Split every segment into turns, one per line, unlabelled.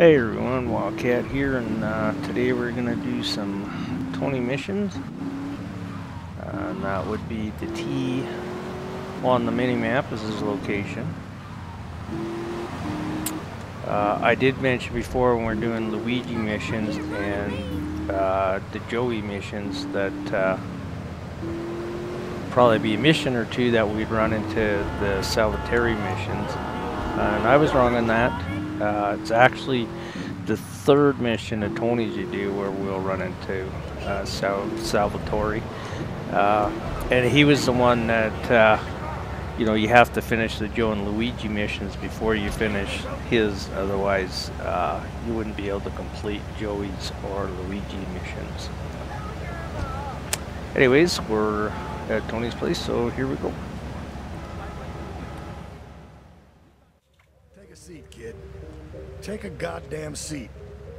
Hey everyone, Wildcat here, and uh, today we're going to do some Toni missions. Uh, and that would be the T on the mini-map is his location. Uh, I did mention before when we're doing Luigi missions and uh, the Joey missions that uh, probably be a mission or two that we'd run into the Salvatore missions. and I was wrong on that. Uh, it's actually the third mission of Toni's you do where we'll run into uh, Sal Salvatore. Uh, and he was the one that, uh, you know, you have to finish the Joe and Luigi missions before you finish his, otherwise uh, you wouldn't be able to complete Joey's or Luigi missions. Anyways, we're at Toni's place, so here we go.
Take a goddamn seat.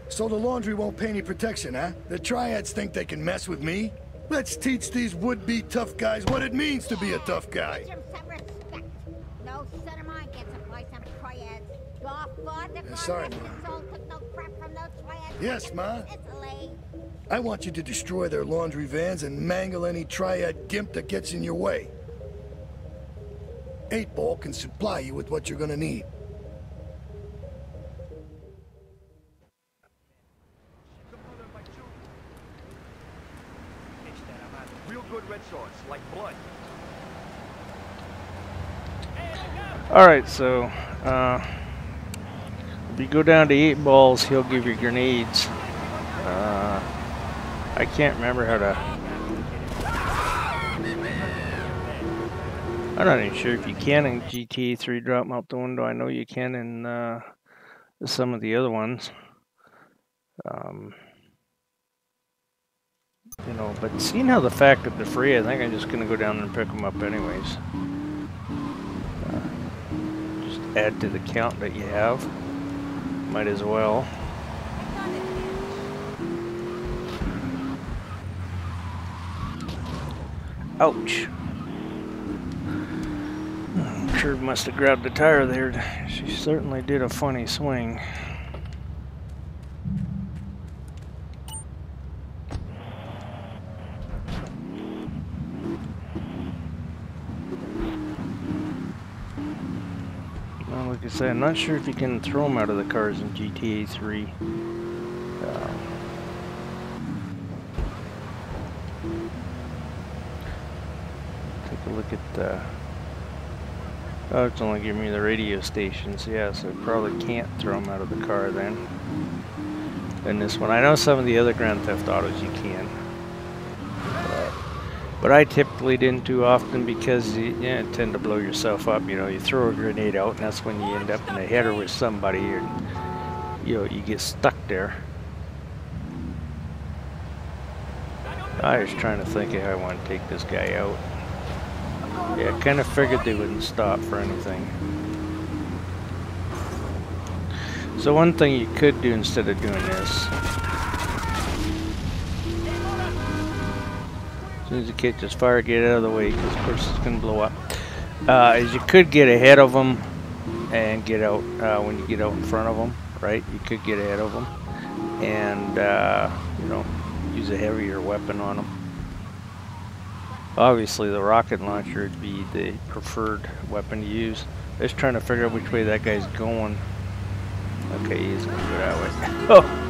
So the laundry won't pay any protection, huh? The triads think they can mess with me? Let's teach these would-be tough guys what it means to be a tough guy.
No son of mine gets it by some triads. Your
yeah, sorry,
Ma. No crap from those triads.
Yes, Ma. I want you to destroy their laundry vans and mangle any triad gimp that gets in your way. Eight Ball can supply you with what you're gonna need.
Alright, so uh, if you go down to eight balls, he'll give you grenades. Uh, I can't remember how to... I'm not even sure if you can in GTA 3 drop them out the window. I know you can in uh, some of the other ones. Um, you know, but seeing how the fact that they're free, I think I'm just going to go down and pick them up anyways uh, Just add to the count that you have. Might as well. Ouch. Hmm, sure must have grabbed the tire there. She certainly did a funny swing. Said, I'm not sure if you can throw them out of the cars in GTA 3. Um, take a look at the... Oh, it's only giving me the radio stations. Yeah, so I probably can't throw them out of the car then. And this one, I know some of the other Grand Theft Autos you can. But I typically didn't too often because you, you tend to blow yourself up. You know, you throw a grenade out and that's when you end up in a header with somebody and you know, you get stuck there. I was trying to think how I want to take this guy out. Yeah, I kind of figured they wouldn't stop for anything. So one thing you could do instead of doing this soon as the kid just fire, get out of the way because of course it's going to blow up. Uh, is you could get ahead of them and get out uh, when you get out in front of them, right? You could get ahead of them and uh, you know use a heavier weapon on them. Obviously, the rocket launcher would be the preferred weapon to use. Just trying to figure out which way that guy's going. Okay, he's going to go that way. Oh.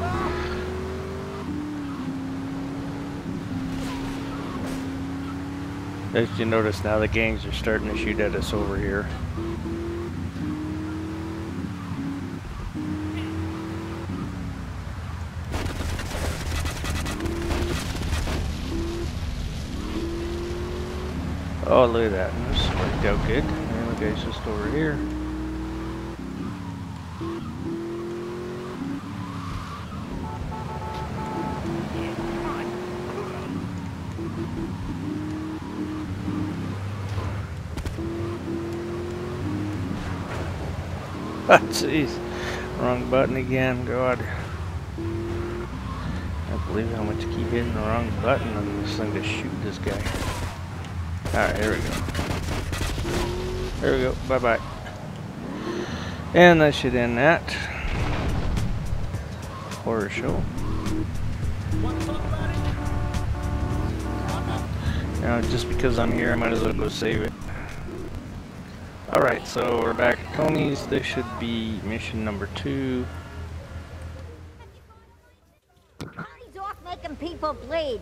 As you notice now, the gangs are starting to shoot at us over here. Oh, look at that. This worked out good. And the guy's just over here. Jeez. Wrong button again, God. I believe how much I keep hitting the wrong button on this thing to shoot this guy. Alright, here we go. There we go. Bye-bye. And that should end that. horror show. Now, just because I'm here, I might as well go save it. Alright, so we're back at Toni's. This should be mission number two.
He's off making people bleed.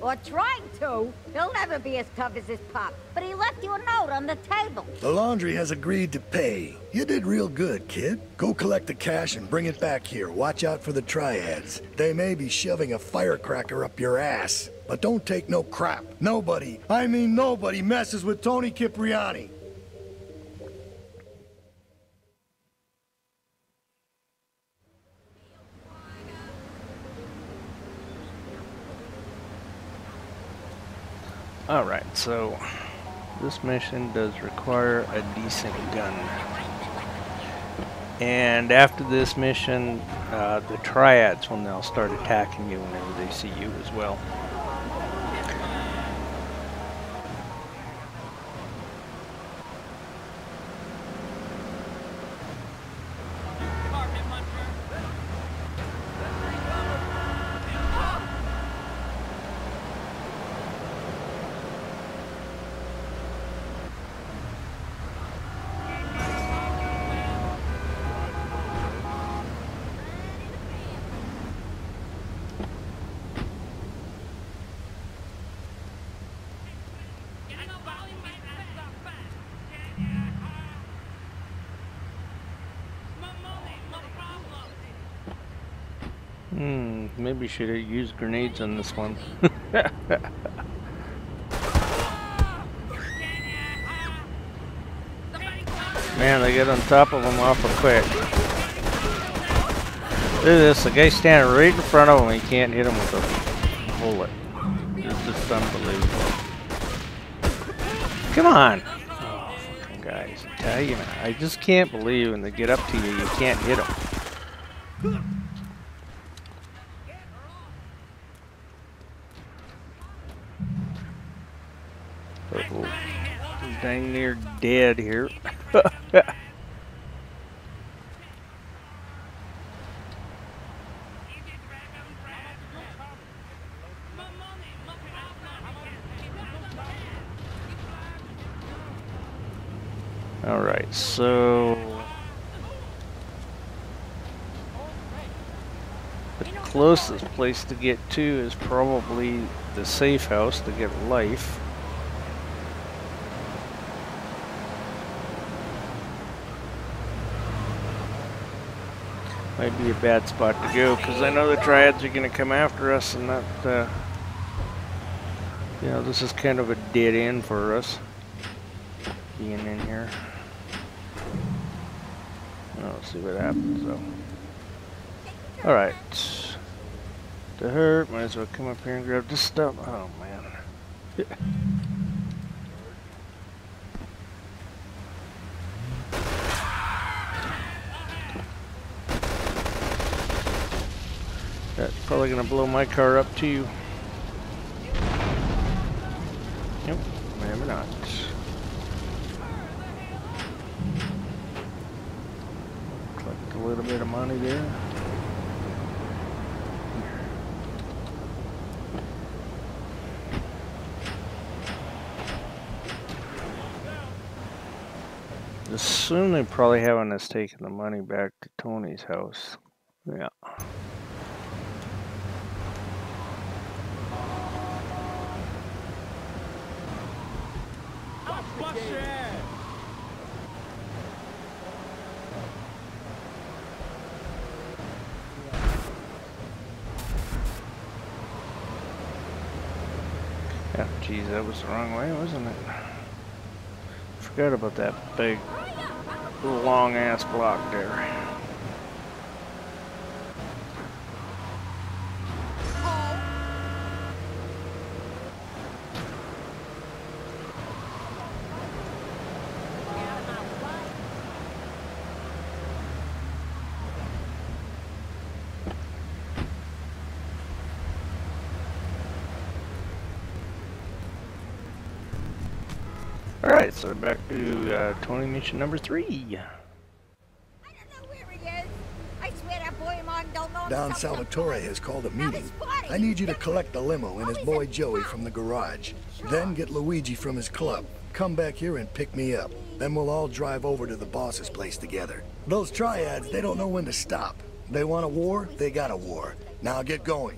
Or trying to. He'll never be as tough as his pop. But he left you a note on the table.
The laundry has agreed to pay. You did real good, kid. Go collect the cash and bring it back here. Watch out for the triads. They may be shoving a firecracker up your ass. But don't take no crap. Nobody, I mean nobody, messes with Toni Cipriani.
Alright, so this mission does require a decent gun. And after this mission, uh, the triads will now start attacking you whenever they see you as well. Hmm, maybe should have used grenades on this one. Man, they get on top of them awful quick. Look at this, the guy standing right in front of him, he can't hit him with a bullet. It's just unbelievable. Come on! Oh, guys, I tell you, I just can't believe when they get up to you, you can't hit them. Oh, dang near dead here. Alright, so... The closest place to get to is probably the safe house to get life. Might be a bad spot to go because I know the triads are going to come after us and that, uh, you know, this is kind of a dead end for us being in here. Let's see what happens though. Alright. To hurt, might as well come up here and grab this stuff. Oh man. That's probably gonna blow my car up too. Yep, maybe not. Collect a little bit of money there. Assume they're probably having us taking the money back to Toni's house. Yeah. Yeah, geez, that was the wrong way, wasn't it? Forgot about that big, long ass block there. Alright, so back to uh, Toni mission number three.
I don't know where he is. I swear that boy of don't know
Don Salvatore has called a meeting. I need you to collect the limo and his boy Joey from the garage. Then get Luigi from his club. Come back here and pick me up. Then we'll all drive over to the boss's place together. Those triads, they don't know when to stop. They want a war, they got a war. Now get going.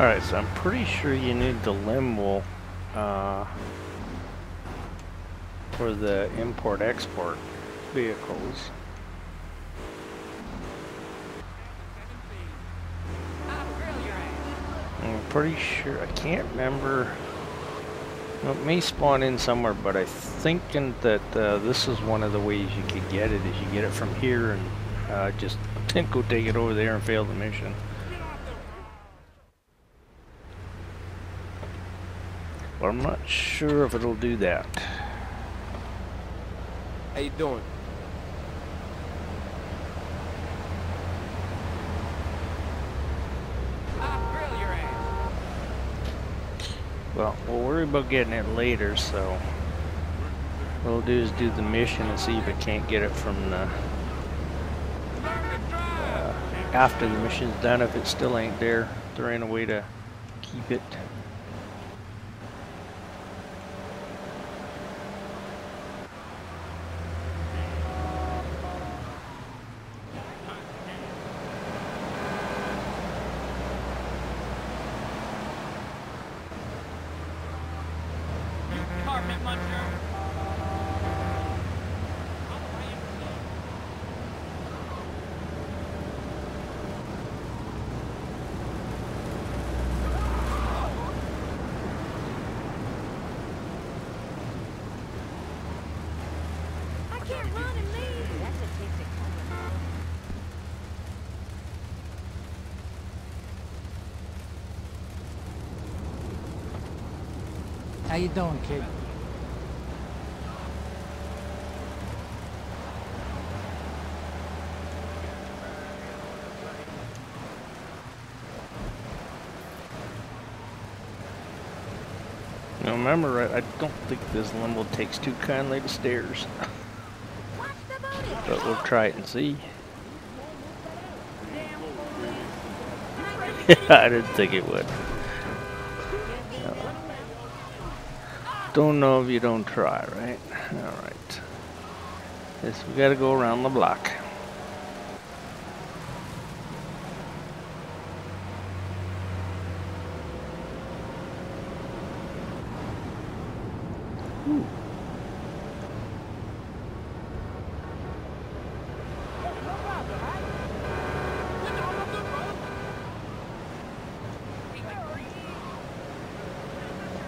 Alright, so I'm pretty sure you need the limo uh, for the import-export vehicles. I'm pretty sure, I can't remember, it may spawn in somewhere, but I thinking that uh, this is one of the ways you could get it, is you get it from here and uh, just go take it over there and fail the mission. But I'm not sure if it'll do that.
How you doing?
Well, we'll worry about getting it later, so what we'll do is do the mission and see if it can't get it from the uh, after the mission's done. If it still ain't there, there ain't a way to keep it.
How you doing, kid?
Now remember, I, I don't think this limo takes too kindly to stairs. but we'll try it and see. I didn't think it would. Don't know if you don't try, right? Alright. Yes, we gotta go around the block.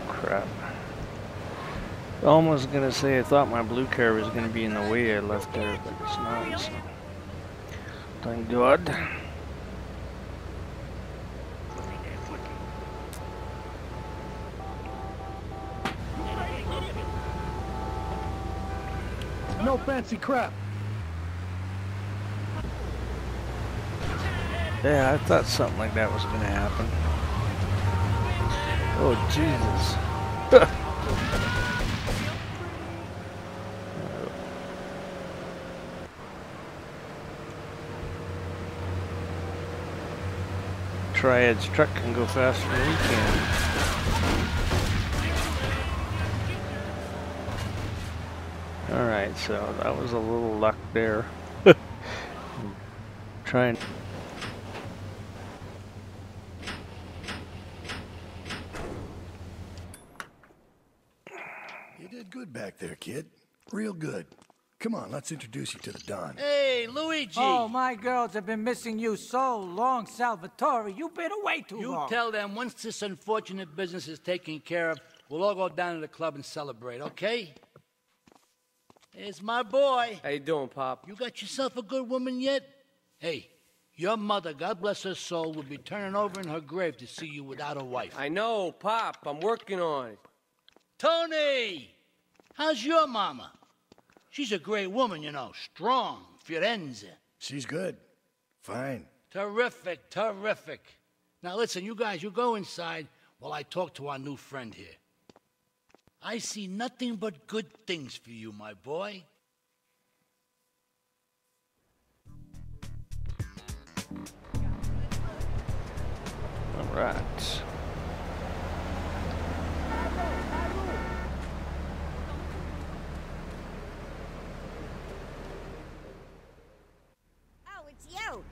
Crap. Almost gonna say I thought my blue car was gonna be in the way I left there, but it's not. So. Thank God.
No fancy crap.
Yeah, I thought something like that was gonna happen. Oh Jesus. Triad's truck can go faster than we can. Alright, so that was a little luck there. Trying.
You did good back there, kid. Real good. Come on, let's introduce you to the Don.
Hey, Luigi!
Oh, my girls have been missing you so long, Salvatore. You've been away too
you
long.
You tell them once this unfortunate business is taken care of, we'll all go down to the club and celebrate, okay? Here's my boy.
How you doing, Pop?
You got yourself a good woman yet? Hey, Your mother, God bless her soul, would be turning over in her grave to see you without a wife.
I know, Pop. I'm working on it.
Toni! How's your mama? She's a great woman, you know. Strong. Firenze.
She's good. Fine.
Terrific, terrific. Now listen, you guys, you go inside while I talk to our new friend here. I see nothing but good things for you, my boy.
All right.
Oh, it's you.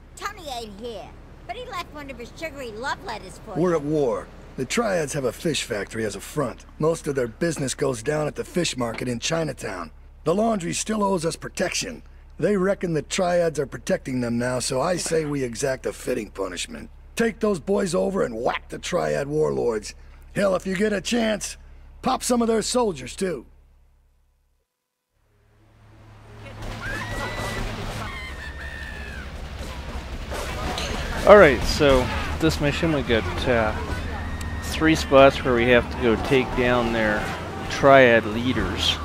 Here. But he left one of his sugary love letters for
We're
you.
at war. The Triads have a fish factory as a front. Most of their business goes down at the fish market in Chinatown. The laundry still owes us protection. They reckon the Triads are protecting them now, so I say we exact a fitting punishment. Take those boys over and whack the Triad warlords. Hell, if you get a chance, pop some of their soldiers, too.
All right, so this mission we got uh, three spots where we have to go take down their triad leaders.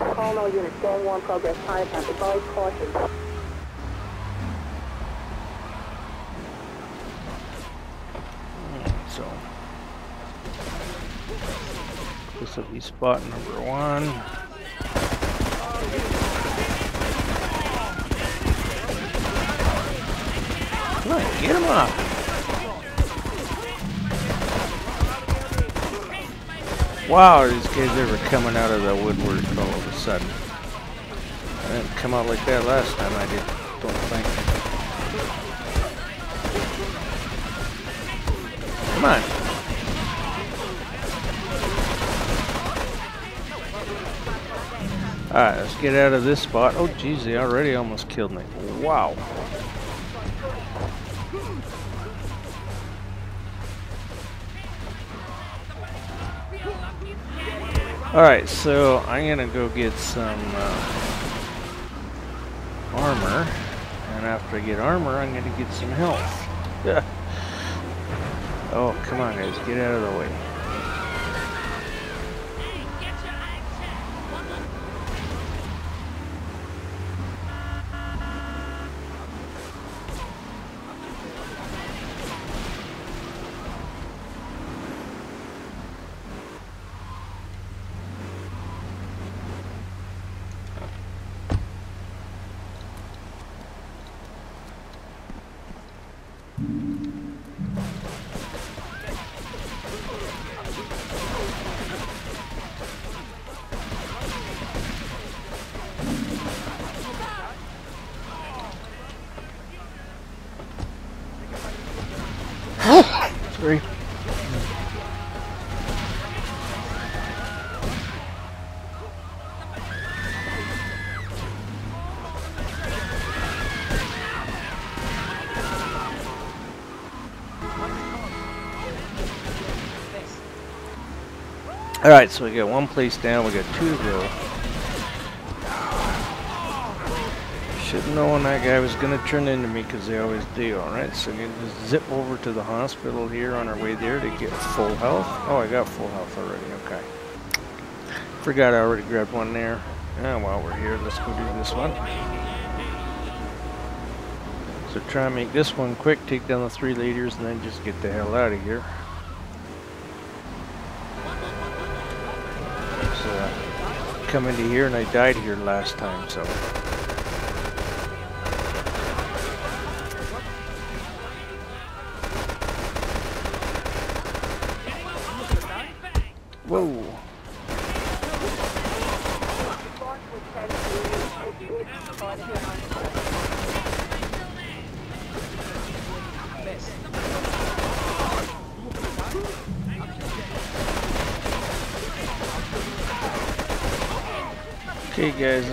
All units, one progress, advise caution.
So this will be spot number one. Come on, get him up. Wow, these guys ever coming out of the woodwork all of a sudden. I didn't come out like that last time I did, don't think. Come on. Alright, let's get out of this spot. Oh, jeez, they already almost killed me. Wow. Alright, so I'm gonna go get some uh, armor. And after I get armor, I'm gonna get some health. oh, come on, guys, get out of the way. Alright, so we got one place down, we got two to go. Should have known that guy was going to turn into me because they always do. Alright, so we just zip over to the hospital here on our way there to get full health. Oh, I got full health already, okay. Forgot I already grabbed one there. Ah, while we're here, let's go do this one. So try and make this one quick, take down the three leaders, and then just get the hell out of here. So, uh, come into here and I died here last time, so.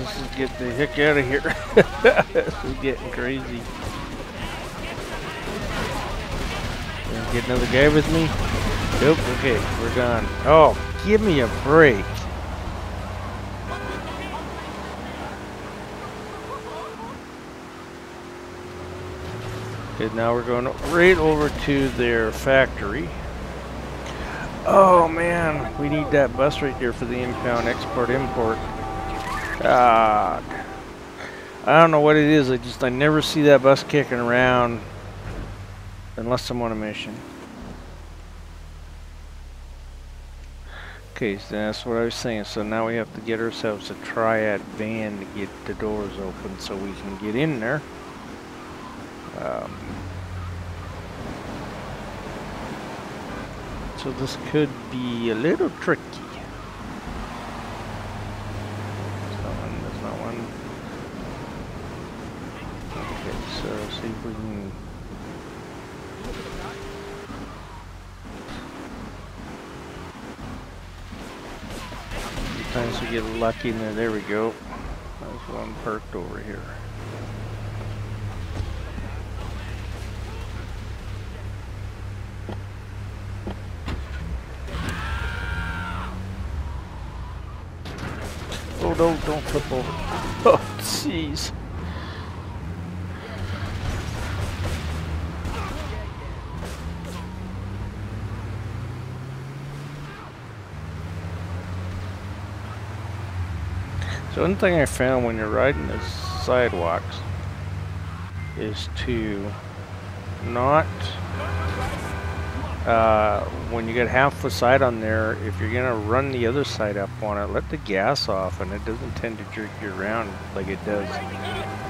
Let's just get the heck out of here. this is getting crazy. Get another guy with me. Nope, okay, we're done. Oh, give me a break. Okay, now we're going right over to their factory. Oh man, we need that bus right there for the impound, export, import. God. I don't know what it is, I just, I never see that bus kicking around unless I'm on a mission. Okay, so that's what I was saying. So now we have to get ourselves a triad van to get the doors open so we can get in there. Um, so this could be a little tricky. There's not one, there's not one. Okay, so see if we can Sometimes we get lucky there. There we go. There's one perked over here. Oh no, don't flip over. Oh, jeez. So one thing I found when you're riding the sidewalks is to not, uh, when you get half the side on there, if you're gonna run the other side up on it, let the gas off and it doesn't tend to jerk you around like it does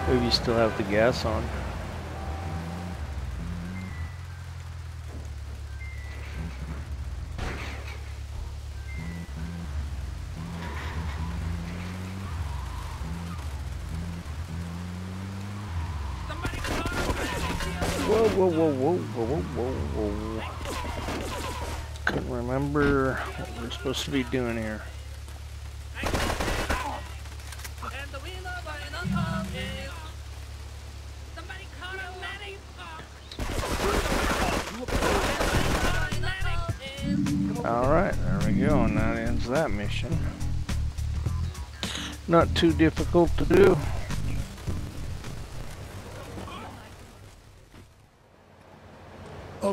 if you still have the gas on. Whoa, whoa, whoa, whoa, whoa, whoa. Couldn't remember what we're supposed to be doing here. Alright, there we go, and that ends that mission. Not too difficult to do.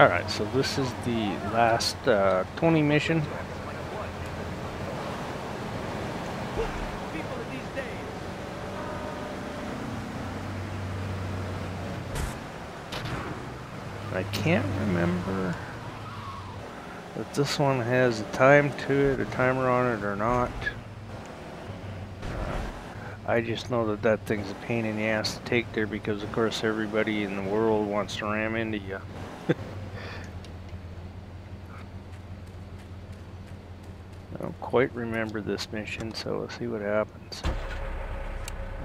Alright, so this is the last uh, 20 mission. I can't remember if this one has a time to it, a timer on it or not. I just know that that thing's a pain in the ass to take there because of course everybody in the world wants to ram into you. I don't quite remember this mission, so we'll see what happens.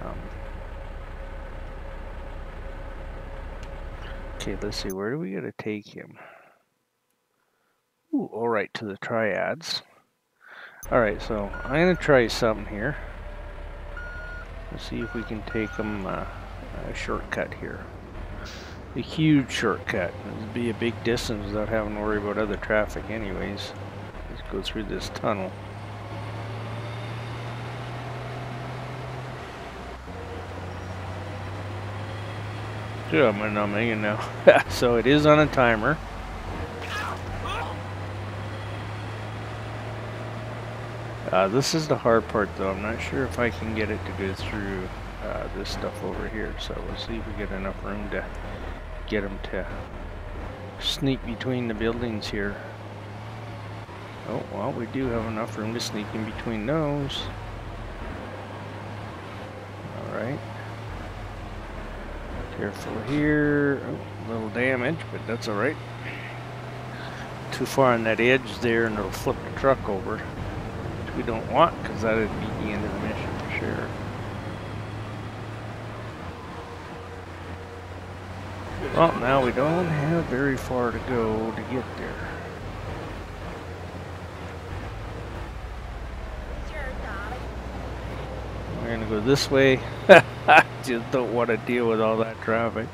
Um, okay, let's see, where do we gotta take him? Ooh, alright, to the triads. Alright, so I'm gonna try something here. Let's see if we can take him uh, a shortcut here. A huge shortcut. It'd be a big distance without having to worry about other traffic anyways. Let's go through this tunnel. Yeah, I'm making now. so it is on a timer. Uh, this is the hard part though. I'm not sure if I can get it to go through uh, this stuff over here. So we'll see if we get enough room to get them to sneak between the buildings here. Oh, well, we do have enough room to sneak in between those. Alright. Careful here. Oh, little damage, but that's alright. Too far on that edge there and it'll flip the truck over. Which we don't want because that would be the end of the mission for sure. Well, now we don't have very far to go to get there. We're gonna go this way. Just don't want to deal with all that traffic.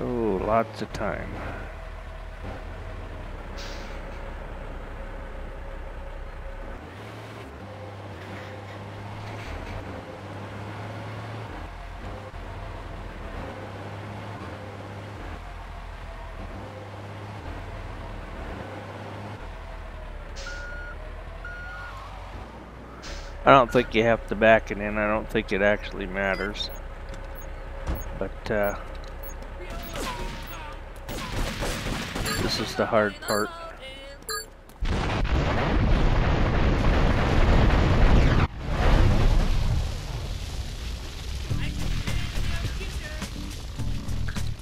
Lots of time. I don't think you have to back it in. I don't think it actually matters. But, uh, this is the hard part.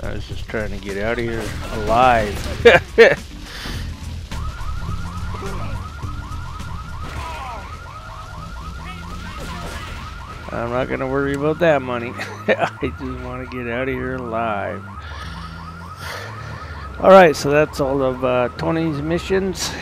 I was just trying to get out of here alive. Not gonna worry about that money. I just want to get out of here alive. Alright, so that's all of uh, Toni's missions.